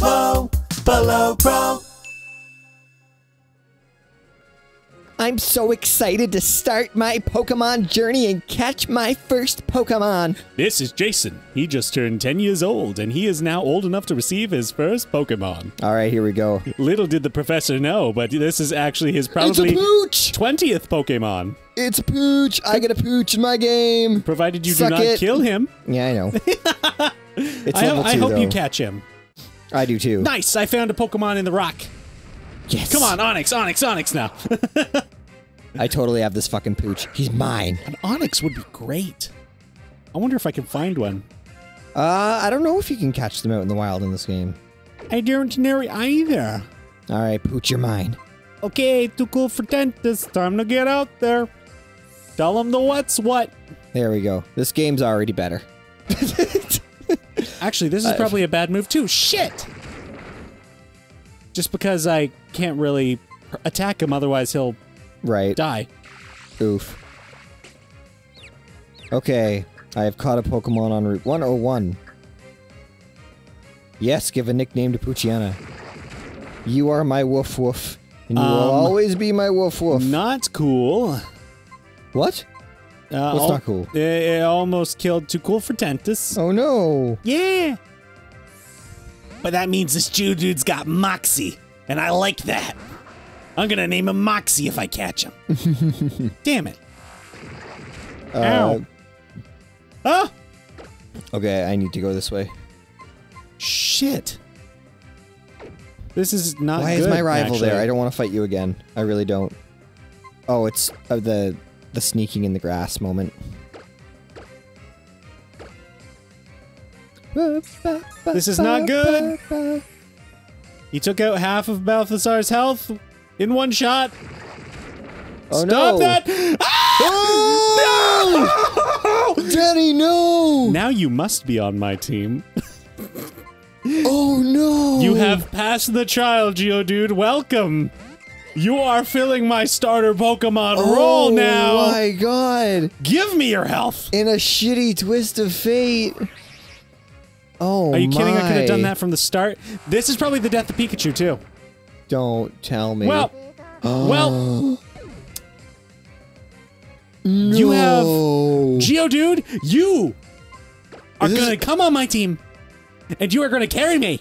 Below Pro. I'm so excited to start my Pokemon journey and catch my first Pokemon. This is Jason. He just turned 10 years old, and he is now old enough to receive his first Pokemon. All right, here we go. Little did the professor know, but this is actually his probably Pooch! 20th Pokemon. It's a Pooch. I get a Pooch in my game. Provided you Suck do not it. kill him. Yeah, I know. it's I, level I hope you catch him. I do too. Nice, I found a Pokemon in the rock. Yes. Come on, Onix, Onix, Onix now. I totally have this fucking Pooch. He's mine. An Onix would be great. I wonder if I can find one. Uh, I don't know if you can catch them out in the wild in this game. I don't know either. All right, Pooch, you're mine. Okay, too cool for Tentus. Time to get out there. Tell them the what's what. There we go. This game's already better. Actually, this is probably a bad move too. Shit! Just because I can't really attack him, otherwise he'll Right. die. Oof. Okay, I have caught a Pokemon on Route 101. Yes, give a nickname to Poochyena. You are my woof woof, and you will Um, always be my woof woof. Not cool. What? Uh, What's not cool? It, almost killed Too Cool for Tentus. Oh no! Yeah. But that means this Geodude's got Moxie, and I like that. I'm gonna name him Moxie if I catch him. Damn it. Uh, Ow. Ah! okay, I need to go this way. Shit. This is not Why is my rival actually. there? I don't want to fight you again. I really don't. Oh, it's uh, the the sneaking in the grass moment. This is not good. He took out half of Balthazar's health in one shot. Oh Stop ah! oh! no! that! Oh! Daddy, no! Now you must be on my team. Oh no! You have passed the trial, Geodude. Welcome. You are filling my starter Pokemon oh, role now. Oh my god! Give me your health. In a shitty twist of fate. Oh Are you kidding? I could have done that from the start. This is probably the death of Pikachu too. Don't tell me. Well, Oh. well, no. you have Geodude. You are this- gonna come on my team, and you are gonna carry me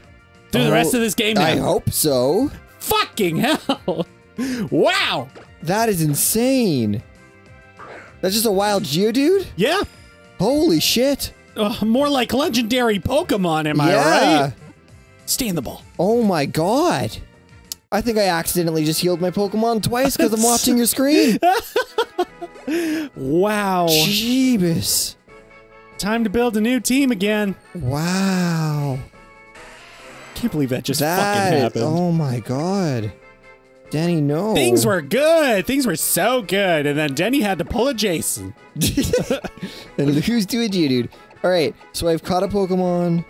through the Oh, rest of this game. Now. I hope so. Fucking hell! wow. That is insane. That's just a wild Geodude? Yeah. Holy shit. Uh, more like legendary Pokemon, am I yeah. right? Stay in the ball. Oh my god. I think I accidentally just healed my Pokemon twice because I'm watching your screen. Wow. Jeebus. Time to build a new team again. Wow. Can't believe that just fucking happened. Oh my god. Danny, no. Things were good. Things were so good. And then Denny had to pull a Jason. and who's doing you, dude? All right, so I've caught a Pokemon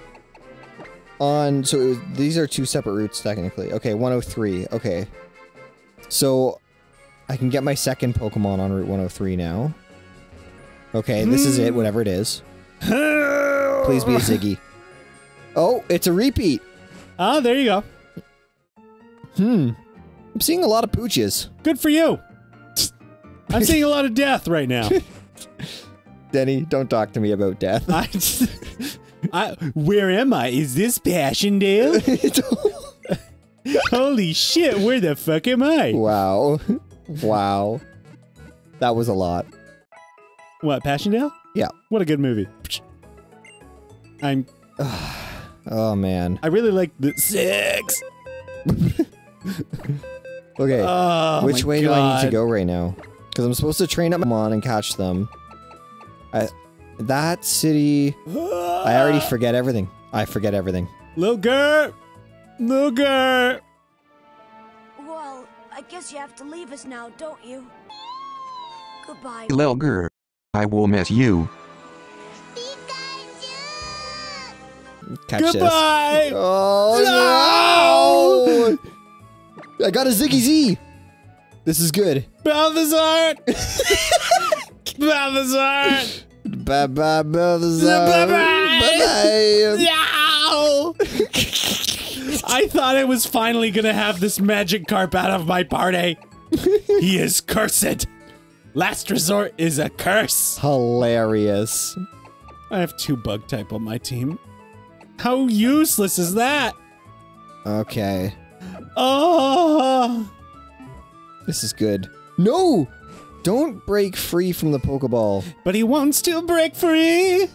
on. So it was, these are two separate routes technically. Okay, 103. Okay, so I can get my second Pokemon on Route 103 now. Okay, this is it. Whatever it is. Please be a Ziggy. Oh, it's a repeat. Ah, there you go. Hmm. I'm seeing a lot of pooches. Good for you. I'm seeing a lot of death right now. Denny, don't talk to me about death. I, I, where am I? Is this Passchendaele? Holy shit, where the fuck am I? wow. Wow. That was a lot. What, Passchendaele? Yeah. What a good movie. I'm Oh man. I really like the six. Okay. Oh, Which my way do I need to go right now? Because I'm supposed to train up my Mon and catch them. I, that city. I already ah. forget everything. I forget everything. Little girl, little girl. Well, I guess you have to leave us now, don't you? Goodbye. Lil girl. I will miss you. Catch Goodbye. this. Oh no! I got a Ziggy Z. This is good. Balthazar. Balthazar. Bye bye, Balthazar. Bye-bye. Bye bye. No. I thought I was finally gonna have this magic carp out of my party. he is cursed. Last resort is a curse. Hilarious. I have two bug type on my team. How useless is that? Okay. Oh, This is good. No! Don't break free from the Pokeball. but he wants to break free.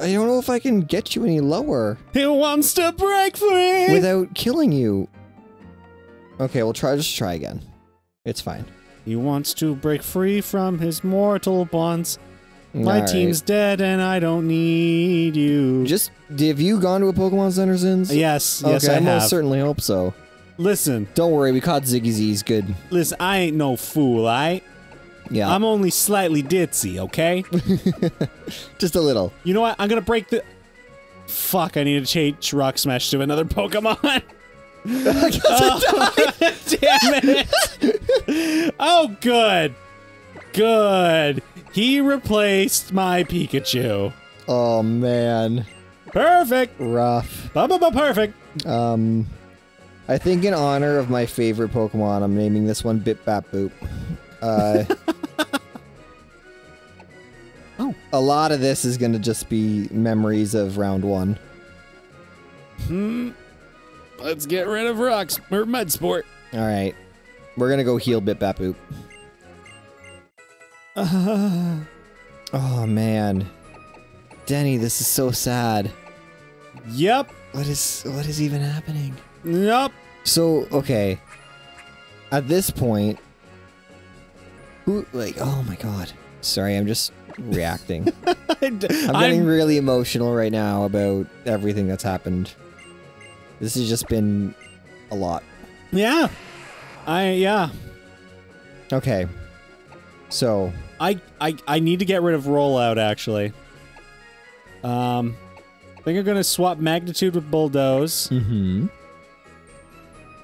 I don't know if I can get you any lower He wants to break free. without killing you. Okay, we'll try just try again. It's fine. he wants to break free from his mortal bonds. My Alright. team's dead and I don't need you. Just have you gone to a Pokemon Center since? yes, yes, okay, I have. most certainly hope so. Listen, Don't worry, we caught Ziggy Z's good. listen, I ain't no fool, I. Yeah, I'm only slightly ditzy, okay? just a little. you know what? I'm gonna break the. Fuck! I need to change Rock Smash to another Pokemon. oh, damn it! oh, good, good. He replaced my Pikachu. Oh man, Perfect. rough. Ba ba ba. Perfect. Um, I think in honor of my favorite Pokemon, I'm naming this one Bit Bap Boop. Uh, Oh. a lot of this is gonna just be memories of round one. Hmm. Let's get rid of rocks or mud sport. All right, we're gonna go heal Bit Bap Boop. Oh man, Denny, this is so sad. Yep. What is what is even happening? Yep. So okay, at this point, who like? Oh my god! Sorry, I'm just reacting. I'm getting I'm, really emotional right now about everything that's happened. This has just been a lot. yeah. I yeah. Okay, so I, I I need to get rid of rollout actually. Um, I think I'm gonna swap magnitude with bulldoze. mm-hmm.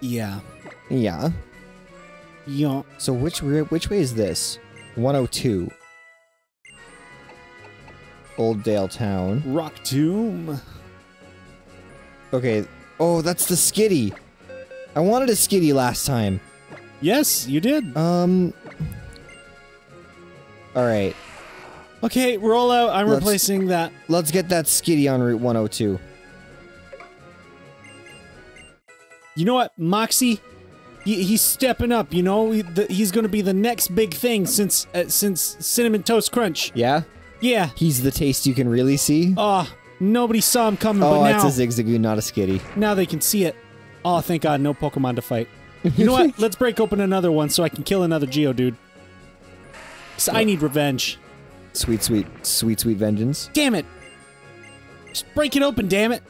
Yeah. yeah. Yeah. So which re- which way is this? 102. Oldale Town. Rock tomb. Okay. Oh, that's the Skitty. I wanted a Skitty last time. Yes, you did. Um. All right. Okay, roll out. I'm Let's- replacing that. Let's get that Skitty on Route 102. You know what, Moxie? He, he's stepping up. You know, he, the, he's gonna be the next big thing since uh, since cinnamon toast crunch. Yeah. Yeah. He's the taste you can really see. Oh, nobody saw him coming, Oh, but now it's a Zigzagoon, not a Skitty. now they can see it. Oh, thank God, no Pokemon to fight. You know what? Let's break open another one so I can kill another Geodude. So I need revenge. Sweet, sweet, sweet, sweet vengeance. Damn it! Just break it open, damn it!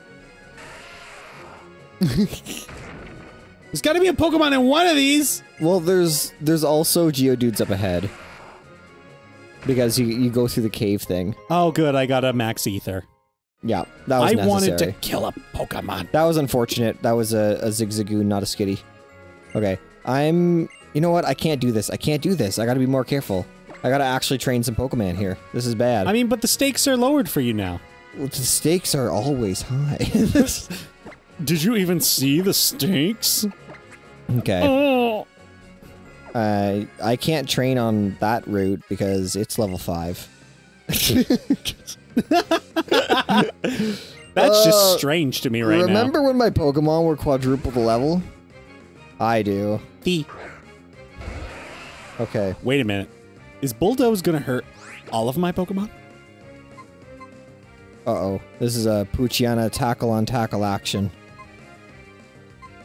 There's got to be a Pokemon in one of these. Well, there's there's also Geodudes up ahead. Because you you go through the cave thing. Oh, good. I got a Max Ether. Yeah, that was I necessary. wanted to kill a Pokemon. That was unfortunate. That was a, a Zigzagoon, not a Skitty. Okay, I'm. You know what? I can't do this. I can't do this. I gotta be more careful. I gotta actually train some Pokemon here. This is bad. I mean, but the stakes are lowered for you now. Well, the stakes are always high. Did you even see the stakes? Okay. I I can't train on that route because it's level five. That's Uh, just strange to me right now. Remember when my Pokemon were quadruple the level? I do. The Okay. wait a minute. Is Bulldoze gonna hurt all of my Pokemon? Uh oh. This is a Poochyena tackle on tackle action.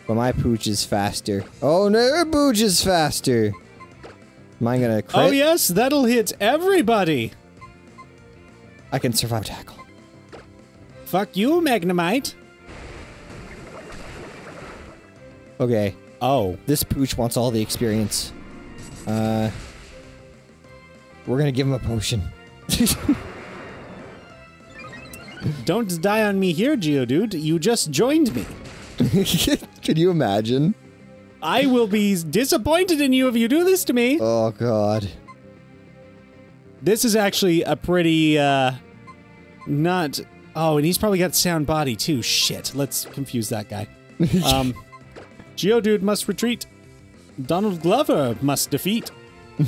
But my Pooch is faster. Oh no, Pooch is faster. Am I gonna crit? Oh yes, that'll hit everybody. I can survive tackle. Fuck you, Magnemite. Okay. Oh, This Pooch wants all the experience. Uh. We're gonna give him a potion. don't die on me here, Geodude. You just joined me. Can you imagine? I will be disappointed in you if you do this to me. Oh god. This is actually a pretty, uh, not. Oh, and he's probably got sound body too. Shit. Let's confuse that guy. Um, Geodude must retreat. Donald Glover must defeat.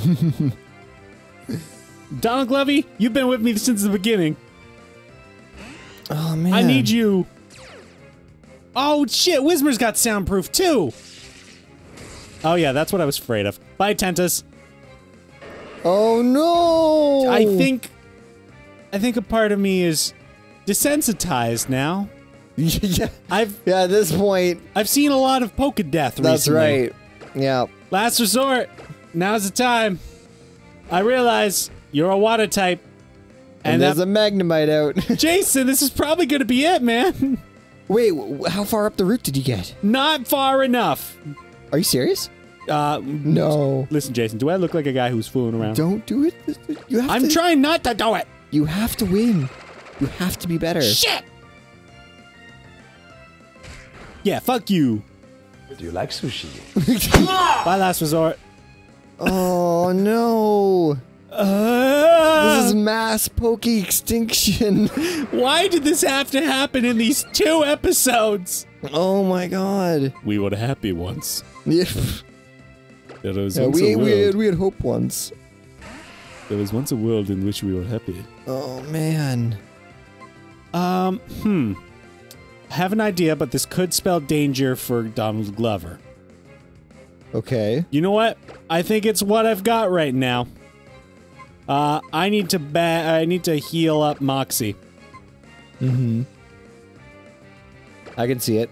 Donald Glovey, you've been with me since the beginning. Oh man. I need you. Oh shit, Whismur's got soundproof too. Oh yeah, that's what I was afraid of. Bye, Tentus. Oh no. I think, I think a part of me is desensitized now. yeah. I've Yeah. At this point, I've seen a lot of Poke Death that's recently. right. Yeah. Last resort. Now's the time. I realize you're a water type. And, And, there's that, a Magnemite out. Jason, this is probably going to be it, man. Wait, how far up the route did you get? Not far enough. Are you serious? Uh, No. listen, Jason, do I look like a guy who's fooling around? Don't do it. You have I'm to. trying not to do it. You have to win. You have to be better. Shit. Yeah, fuck you. Do you like sushi? My last resort. Oh no. Uh, This is mass pokey extinction. why did this have to happen in these two episodes? oh my god. We were happy once. Yeah, There was yeah, once we, a we, had, we had hope once. There was once a world in which we were happy. Oh man. Um, hmm. I have an idea, but this could spell danger for Donald Glover. Okay. You know what? I think it's what I've got right now. Uh, I need to ba- I need to heal up Moxie. Mm-hmm. I can see it.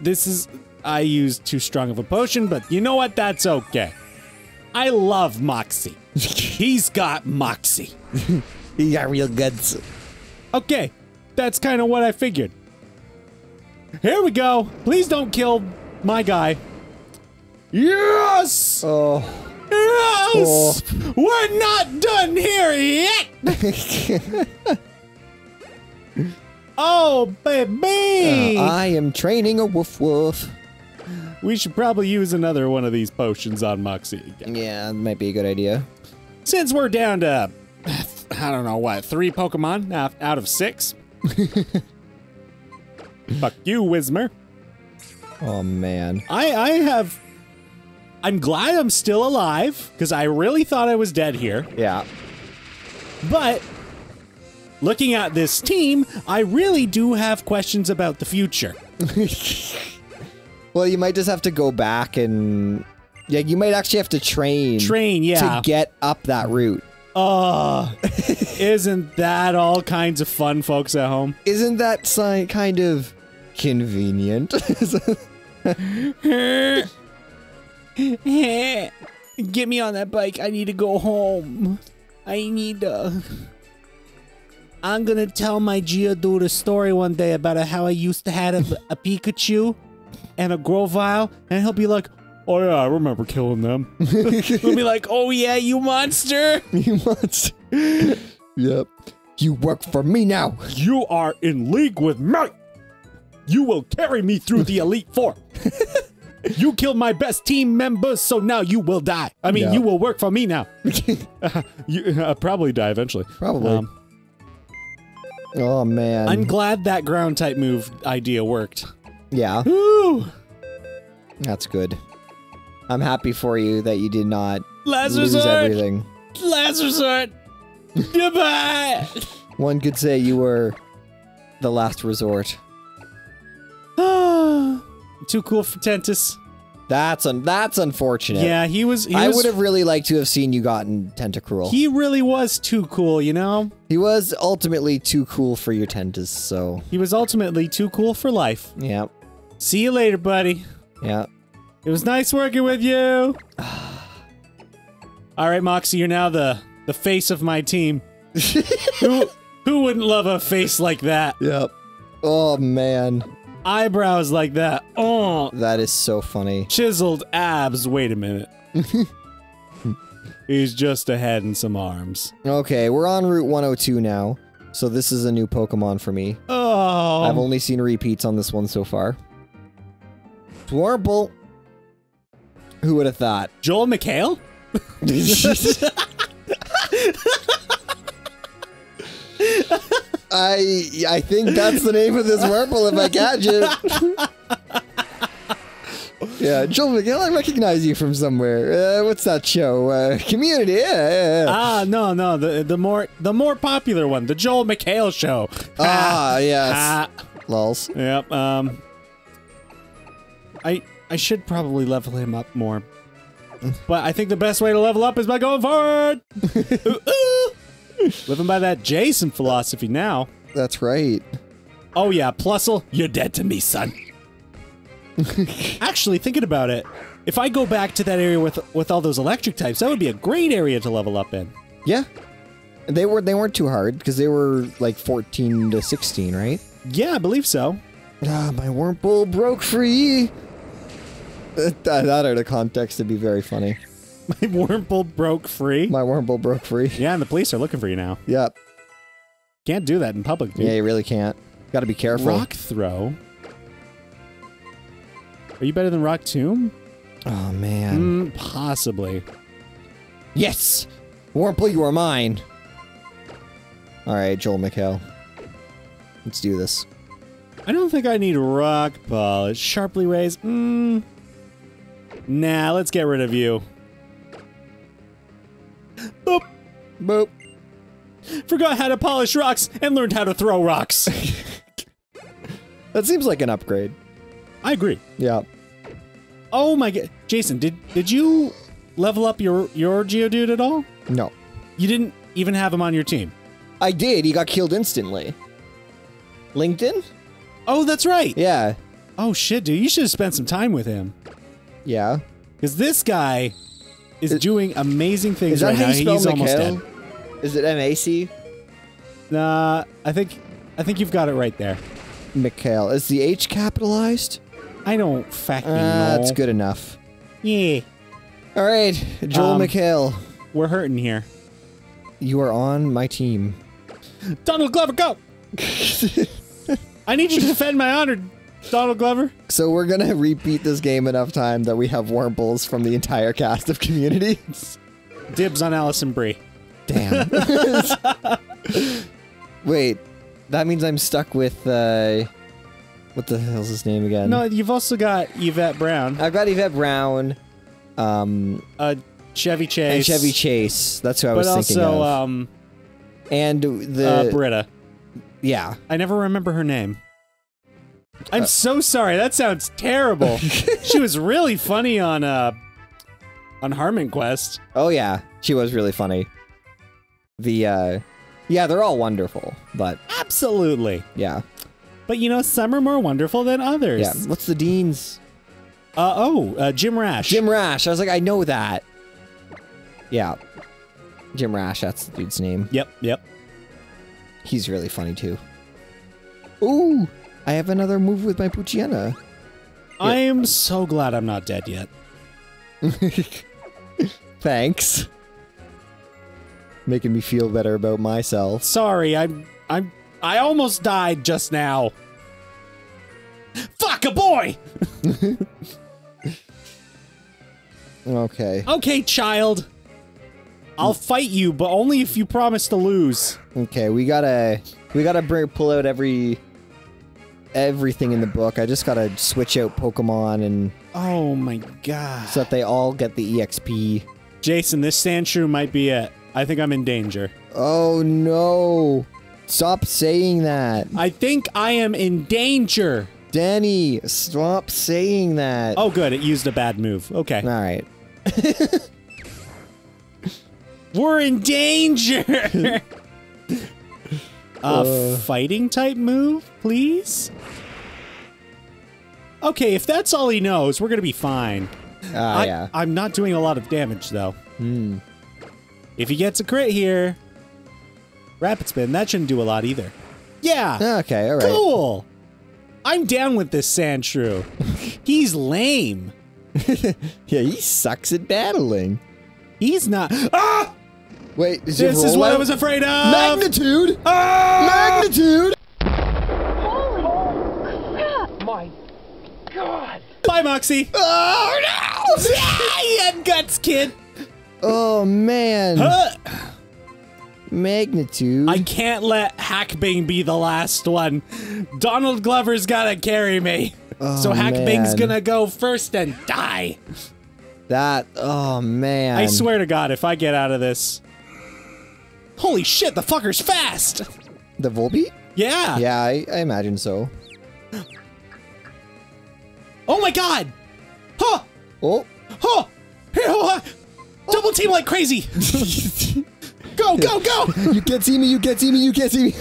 This is I used too strong of a potion, but you know what? That's okay. I love Moxie. He's got Moxie. he got real guts. Okay, that's kind of what I figured. Here we go. Please don't kill my guy. Yes! Oh. Yes! We're not done here yet! oh, baby! Uh, I am training a woof woof. we should probably use another one of these potions on Moxie again. Yeah, that might be a good idea. Since we're down to, I don't know what, three Pokemon out of six? Fuck you, Whismur. Oh man. I I have. I'm glad I'm still alive because I really thought I was dead here. Yeah. But looking at this team, I really do have questions about the future. Well, you might just have to go back and yeah, you might actually have to train Train, yeah. to get up that route. Uh, isn't that all kinds of fun, folks at home? Isn't that kind of convenient? Get me on that bike. I need to go home. I need to. I'm gonna tell my Geodude a story one day about how I used to have a, a Pikachu and a Grovyle, and he'll be like, "Oh yeah, I remember killing them." he'll be like, "Oh yeah, you monster! you monster. yep. You work for me now. You are in league with me. You will carry me through the Elite Four." You killed my best team members, so now you will die. I mean, Yeah. you will work for me now. you uh, probably die eventually. Probably. Um, oh man. I'm glad that ground type move idea worked. yeah, Woo! that's good. I'm happy for you that you did not Last lose everything. Last resort. Goodbye. One could say you were the last resort. Too cool for Tentus. That's un- that's unfortunate. Yeah, he was. He I was, would have really liked to have seen you gotten Tentacruel. He, He really was too cool, you know. He was ultimately too cool for your Tentus, so He was ultimately too cool for life. yeah, See you later, buddy. yeah. It was nice working with you. All right, Moxie, you're now the the face of my team. who who wouldn't love a face like that? Yep. Oh man, Eyebrows like that. Oh, that is so funny. chiseled abs. Wait a minute. He's just a head and some arms. Okay, we're on Route 102 now, so this is a new Pokemon for me. Oh, I've only seen repeats on this one so far. Dwarble. Who would have thought? Joel McHale. I I think that's the name of this Wurmple if I catch it. yeah, Joel Miguel, I recognize you from somewhere. Uh, what's that show? Uh, community. Yeah, yeah, yeah. Ah, no, no, the the more the more popular one, the Joel McHale show. Ah, yes. Ah, Lols. yep. Um, I I should probably level him up more, but I think the best way to level up is by going forward. Ooh, ooh. Living by that Jason philosophy now. That's right. Oh yeah, Plusle, you're dead to me, son. Actually, thinking about it, if I go back to that area with with all those electric types, that would be a great area to level up in. Yeah. They were they weren't too hard because they were like 14 to 16, right? Yeah, I believe so. Ah, my Wurmple broke free. That, that out of context would be very funny. My Wurmple broke free. My Wurmple broke free. yeah, and the police are looking for you now. Yep. Can't do that in public, dude. Yeah, you really can't. Got to be careful. Rock throw. Are you better than Rock Tomb? Oh man. Mm, possibly. Yes! Wurmple, you are mine. All right, Joel McHale. Let's do this. I don't think I need rock polish. Sharply raised. Mm. Nah, let's get rid of you. Boop. Forgot how to polish rocks and learned how to throw rocks. That seems like an upgrade. I agree. Yeah. Oh my god, Jason, did did you level up your your Geodude at all? No. You didn't even have him on your team. I did. He got killed instantly. LinkedIn? Oh, that's right. Yeah. Oh shit, dude, you should have spent some time with him. Yeah. Because this guy is Is- doing amazing things Is right now. He's almost dead. Is it M-A-C? Nah, I think I think you've got it right there. McHale. Is the H capitalized? I don't fucking Uh, know. that's good enough. Yeah, All right, Joel Um, McHale. we're hurting here. You are on my team. Donald Glover, go! I need you to defend my honor, Donald Glover. So we're gonna repeat this game enough time that we have Wurmples from the entire cast of Community. Dibs on Alison Brie. Damn. Wait, that means I'm stuck with uh, what the hell's his name again? No, you've also got Yvette Brown, I've got Yvette Brown, um, uh, Chevy Chase, and Chevy Chase. That's who I but was thinking also of. um, and the uh, Britta. yeah, I never remember her name. Uh, I'm so sorry. That sounds terrible. she was really funny on uh on Harmon Quest. oh yeah, she was really funny. The uh, yeah, they're all wonderful, but Absolutely. yeah, But you know, some are more wonderful than others. yeah. What's the dean's? Uh, oh, uh, Jim Rash. Jim Rash. I was like, I know that. Yeah. Jim Rash, that's the dude's name. Yep, yep. He's really funny too. Ooh, I have another move with my Poochyena. I am so glad I'm not dead yet. Thanks. Making me feel better about myself. Sorry, I'm I'm I almost died just now. Fuck a boy. Okay. Okay, child. I'll fight you, but only if you promise to lose. Okay, we gotta we gotta bring, pull out every everything in the book. I just gotta switch out Pokemon and Oh my god. so that they all get the EXP. Jason, this Sandshrew might be it. I think I'm in danger. Oh no! Stop saying that, I think I am in danger. Danny. Stop saying that. Oh, good. It used a bad move. Okay. all right. We're in danger. A fighting type move, please? Okay, if that's all he knows, we're going to be fine. Ah, I, yeah. I'm not doing a lot of damage, though. Hmm. If he gets a crit here, Rapid Spin, that shouldn't do a lot either. Yeah. Okay, all right. Cool. I'm down with this Sandshrew. He's lame. Yeah, he sucks at battling. He's not. Ah! Wait, is This is what I was afraid of. Magnitude. Ah! Magnitude. Holy crap! My God. Bye, Moxie. Oh no! Ah, you had guts, kid. Oh man. Huh. magnitude. I can't let Hackbing be the last one. Donald Glover's gotta carry me. so Oh, Hackbing's man. gonna go first and die. that. Oh man. I swear to God, if I get out of this. Holy shit, the fucker's fast! The Volbeat? Yeah. Yeah, I, I imagine so. Oh my god! Huh! Oh. Huh! Double team like crazy! go, go, go! you can't see me. You can't see me. You can't see me.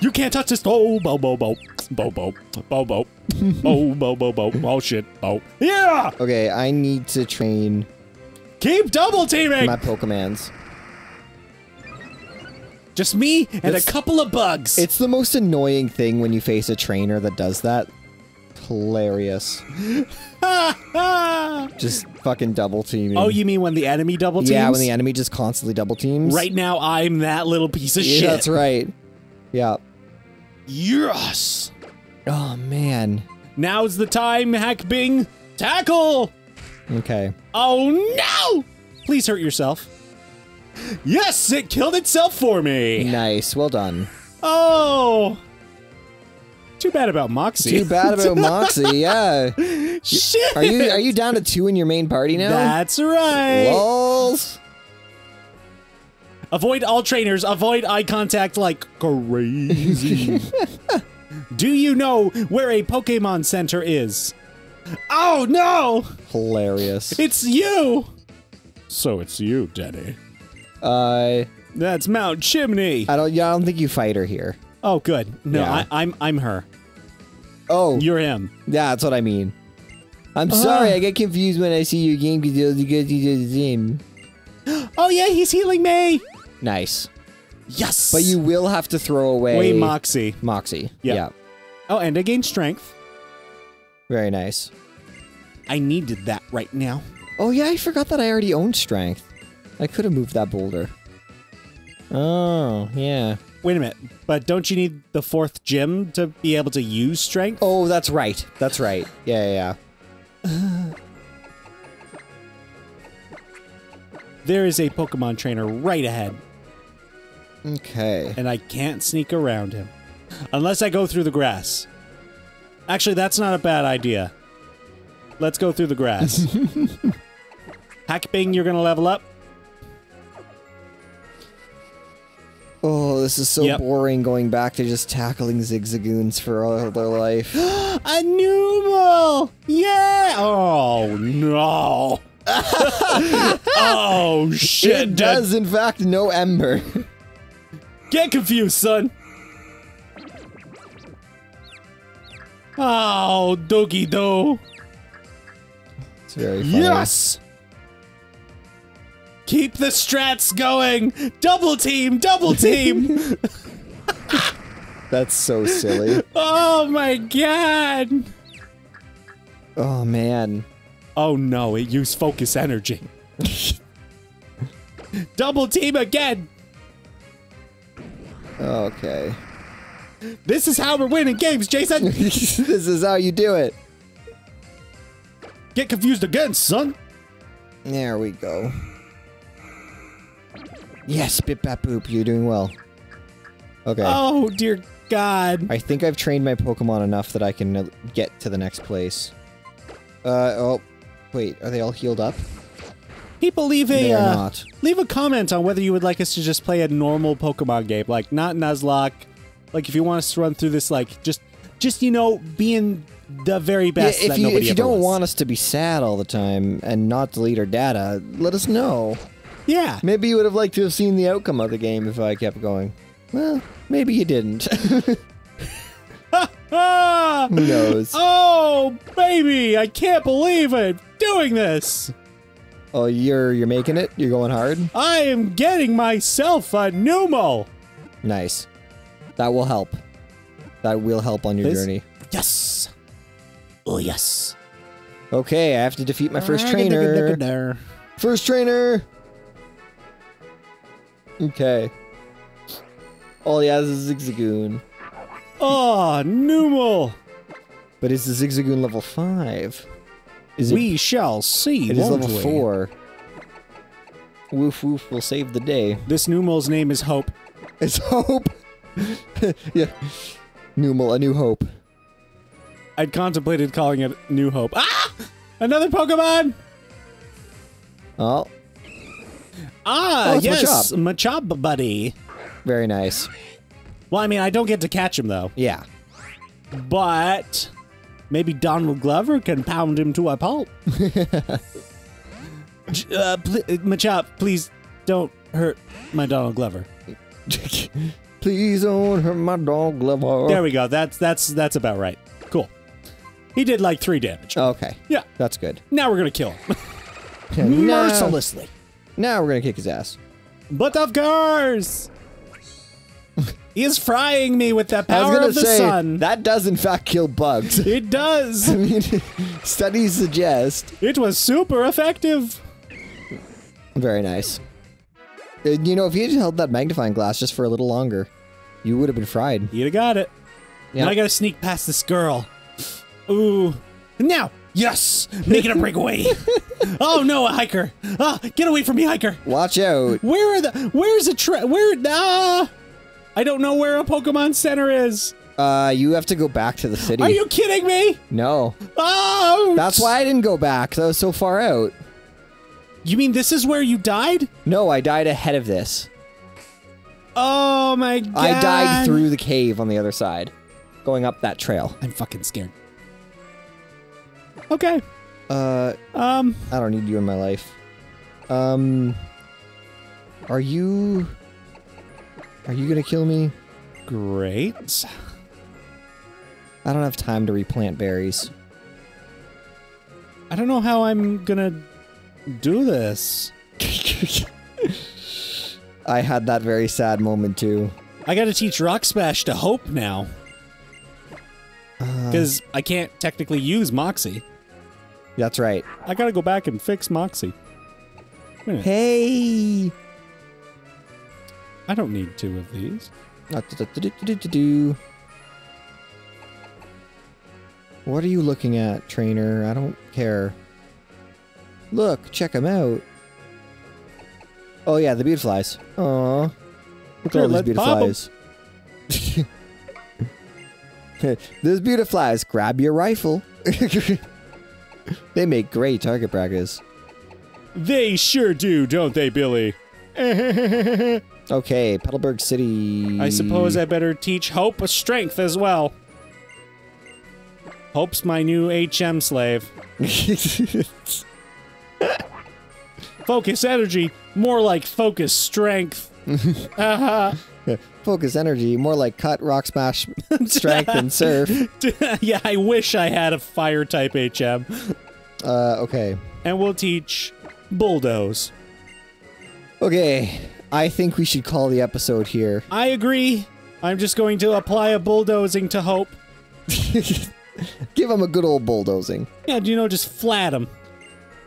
You can't touch this. Oh, bo, bo, bo. Bo, bo. Bo, bo. Oh, bo, bo, bo. Oh, shit. Oh. Yeah! okay, I need to train Keep double teaming! my Pokemons. Just me and This- a couple of bugs. It's the most annoying thing when you face a trainer that does that. Hilarious. Just fucking double teaming. oh, you mean when the enemy double teams? Yeah, when the enemy just constantly double teams. Right now, I'm that little piece of Yeah, shit. that's right. Yeah. Yes! Oh man. Now's the time, Hack Bing. Tackle! Okay. Oh no! Please hurt yourself. Yes, it killed itself for me. Nice. Well done. Oh. Too bad about Moxie. Too bad about Moxie. Yeah. Shit. Are you are you down to two in your main party now? That's right. Lols. Avoid all trainers. Avoid eye contact like crazy. Do you know where a Pokemon Center is? Oh no! Hilarious. It's you! So it's you, Denny. Uh, That's Mount Chimney. I don't. Yeah, I don't think you fight her here. Oh, good. No, Yeah. I, I'm I'm her. Oh, You're him. yeah, that's what I mean. I'm Uh-huh. sorry, I get confused when I see your game because you get you same. Oh yeah, he's healing me. Nice, Yes. but you will have to throw away Wait, Moxie. Moxie. Yeah. yeah, Oh, and I gained strength. very nice. I needed that right now. Oh yeah, I forgot that I already owned strength. I could have moved that boulder. Oh yeah. Wait a minute, but don't you need the fourth gym to be able to use strength? Oh, that's right. That's right. Yeah, yeah. yeah. There is a Pokemon trainer right ahead, Okay. and I can't sneak around him. Unless I go through the grass. Actually, that's not a bad idea. Let's go through the grass. Hackbing, you're gonna level up. Oh, this is so Yep. boring going back to just tackling Zigzagoons for all their life. A Numel! Yeah! Oh no! oh shit! it does, in fact, no Ember. Get confused, son. Oh, doggy do. it's very funny. Yes. Keep the strats going. Double team, double team. That's so silly. oh my god. oh, man. Oh no, it used focus energy. double team again. Okay. This is how we're winning games, Jason. this is how you do it. Get confused again, son. There we go. Yes, Bip Bap Boop, you're doing well. Okay. Oh dear God. I think I've trained my Pokemon enough that I can uh, get to the next place. Uh, oh. Wait, are they all healed up? People leave a uh, not. leave a comment on whether you would like us to just play a normal Pokemon game, like not Nuzlocke. Like if you want us to run through this, like just just you know being the very best. yeah, if you if you don't was. want us to be sad all the time and not delete our data, let us know. Yeah. Maybe you would have liked to have seen the outcome of the game if I kept going. Well, maybe you didn't. Who knows? Oh baby, I can't believe it! Doing this, Oh, you're you're making it. You're going hard. I am getting myself a Numel. Nice. That will help. That will help on your This- journey. Yes. Oh yes. Okay, I have to defeat my first trainer. First trainer. Okay. Oh yeah, this is Zigzagoon. Oh, Numel. But is the Zigzagoon level five? Is it? We shall see. it is level we? four. Woof woof will save the day. This Numel's name is Hope. It's hope. yeah. Numel, a new hope. I'd contemplated calling it New Hope. Ah! Another Pokemon! Oh, Ah, Oh, yes, Machop buddy. very nice. Well, I mean, I don't get to catch him though, Yeah. but maybe Donald Glover can pound him to a pulp. Uh, pl- Machop, please don't hurt my Donald Glover. Please don't hurt my Donald Glover. There we go. That's that's that's about right. Cool. He did like three damage. Okay. Yeah. That's good. Now we're gonna kill him mercilessly. Now we're gonna kick his ass. But of course, he is frying me with the I was power gonna of the say sun. that does in fact kill bugs. it does. I mean, studies suggest. It was super effective. Very nice. You know, if you had held that magnifying glass just for a little longer, you would have been fried. You'd have got it. Yeah. And I gotta sneak past this girl. Ooh. Now! Yes! Making a breakaway! oh no, a hiker! Ah, get away from me, hiker! Watch out. Where are the where's a tra- where ah I don't know where a Pokemon Center is. Uh, you have to go back to the city. Are you kidding me? No. Oh That's why I didn't go back. That was so far out. You mean this is where you died? No, I died ahead of this. Oh my god. I died through the cave on the other side, going up that trail. I'm fucking scared. Okay. Uh, Um I don't need you in my life. Um, are you? Are you gonna kill me? great. I don't have time to replant berries. I don't know how I'm gonna do this. I had that very sad moment too. I gotta teach Rock Smash to Hope now. Uh, Because I can't technically use Moxie. That's right. I gotta go back and fix Moxie. Wait a minute, Hey. I don't need two of these. Uh, what are you looking at, trainer? I don't care. Look, check them out. Oh yeah, the beautiflies. Aw. Look at all these let's pop 'em. beautiflies. Those beautiflies, grab your rifle. they make great target practice. They sure do, don't they, Billy? Okay, Petalburg City. I suppose I better teach Hope a strength as well. Hope's my new HM slave. Focus energy, more like focus strength. Haha. Uh-huh. Focus energy, more like cut, rock smash, strength, and surf. yeah, I wish I had a fire type HM. Uh, okay. And we'll teach Bulldoze. Okay, I think we should call the episode here. I agree. I'm just going to apply a bulldozing to Hope. Give him a good old bulldozing. Yeah, do you know, just flat him.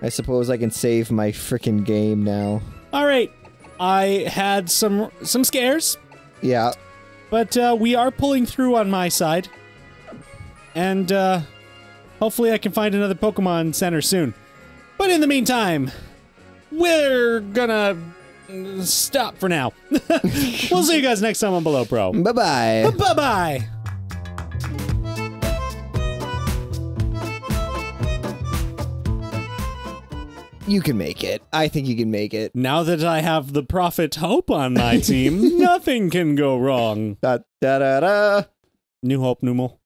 I suppose I can save my frickin' game now. All right. I had some some scares, Yeah, but uh, we are pulling through on my side, and uh, hopefully I can find another Pokemon Center soon. But in the meantime, we're gonna mm, stop for now. we'll see you guys next time on Below Pro. Bye-bye. bye bye. You can make it. I think you can make it. Now that I have the Prophet Hope on my team, nothing can go wrong. Da da da da. New Hope, Numel.